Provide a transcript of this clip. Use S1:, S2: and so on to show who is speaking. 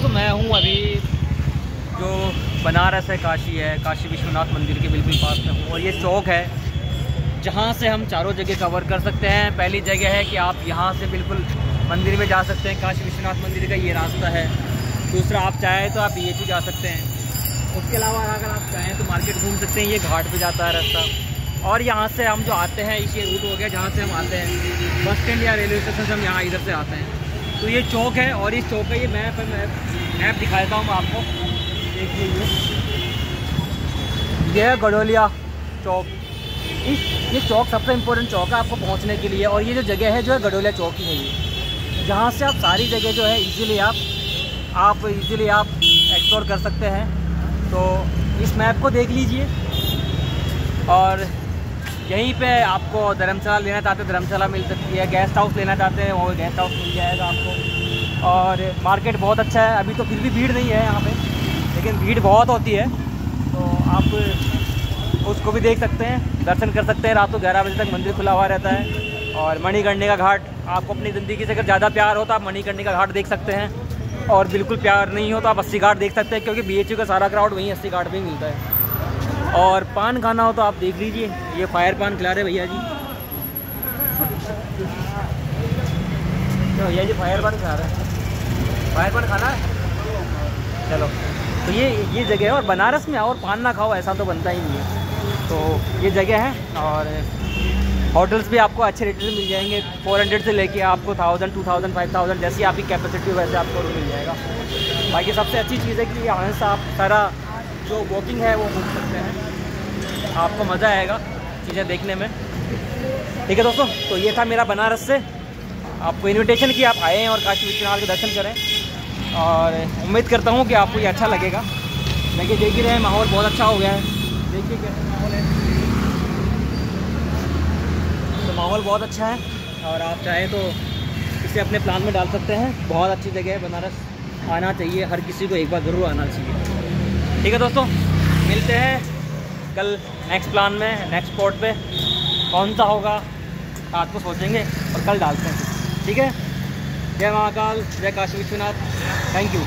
S1: दोस्तों, मैं हूँ अभी जो बनारस है, काशी है, काशी विश्वनाथ मंदिर के बिल्कुल पास में हूँ। और ये चौक है, जहाँ से हम चारों जगह कवर कर सकते हैं। पहली जगह है कि आप यहाँ से बिल्कुल मंदिर में जा सकते हैं। काशी विश्वनाथ मंदिर का ये रास्ता है। दूसरा, आप चाहें तो आप बी जा सकते हैं। उसके अलावा अगर आप चाहें तो मार्केट घूम सकते हैं। ये घाट पर जाता है रास्ता। और यहाँ से हम जो आते हैं, इस ये रूट हो गया जहाँ से हम आते हैं। बस स्टैंड या रेलवे स्टेशन से हम यहाँ इधर से आते हैं। तो ये चौक है और इस चौक का ये मैप है, मैप मैप दिखा देता हूँ आपको। देखिए ये है गडोलिया चौक। इस, ये चौक सबसे इम्पोर्टेंट चौक है आपको पहुँचने के लिए और ये जो जगह है जो है गडोलिया चौक ही है ये। जहाँ से आप सारी जगह जो है इजीली आप आप इजीली आप एक्सप्लोर कर सकते हैं। तो इस मैप को देख लीजिए और यहीं पे आपको धर्मशाला लेना चाहते हैं, धर्मशाला मिल सकती है गेस्ट हाउस लेना चाहते हैं वो गेस्ट हाउस मिल जाएगा आपको। और मार्केट बहुत अच्छा है, अभी तो फिर भी भीड़ नहीं है यहाँ पे, लेकिन भीड़ बहुत होती है तो आप उसको भी देख सकते हैं, दर्शन कर सकते हैं, रात को ग्यारह बजे तक मंदिर खुला हुआ रहता है, और मणिकर्णी का घाट, आपको अपनी ज़िंदगी से अगर ज़्यादा प्यार हो तो आप मणिकर्णी का घाट देख सकते हैं, और बिल्कुल प्यार नहीं हो तो आप अस्सी घाट देख सकते हैं, क्योंकि बीएचयू का सारा क्राउड वहीं अस्सी घाट में मिलता है। और पान खाना हो तो आप देख लीजिए। ये फायर पान खिला रहे भैया जी। तो भैया जी, फायर पान खिला रहे हैं। फायर पान खाना है? चलो। तो ये ये जगह है और बनारस में और पान ना खाओ, ऐसा तो बनता ही नहीं है। तो ये जगह है और होटल्स भी आपको अच्छे रेट से मिल जाएँगे। 400 से लेके आपको 1000 2000 5000 जैसी आपकी कैपेसिटी वैसे आपको मिल जाएगा। बाकी सबसे अच्छी चीज़ है कि यहाँ से आप सारा जो वॉकिंग है, वो घूम सकते हैं। आपको मज़ा आएगा चीज़ें देखने में। ठीक है दोस्तों तो ये था मेरा बनारस से। आपको इनविटेशन की, आप आए हैं और काशी विश्वनाथ के दर्शन करें। और उम्मीद करता हूँ कि आपको ये अच्छा लगेगा। लेकिन देख ही रहे हैं, माहौल बहुत अच्छा हो गया है। देखिए कैसा माहौल है। तो माहौल बहुत अच्छा है, और आप चाहें तो इसे अपने प्लान में डाल सकते हैं। बहुत अच्छी जगह है बनारस। आना चाहिए, हर किसी को एक बार ज़रूर आना चाहिए। ठीक है दोस्तों, मिलते हैं कल नेक्स्ट प्लान में नेक्स्ट स्पॉट पे। कौन सा होगा, रात को सोचेंगे और कल डालते हैं। ठीक है? जय महाकाल, जय काशी विश्वनाथ। Thank you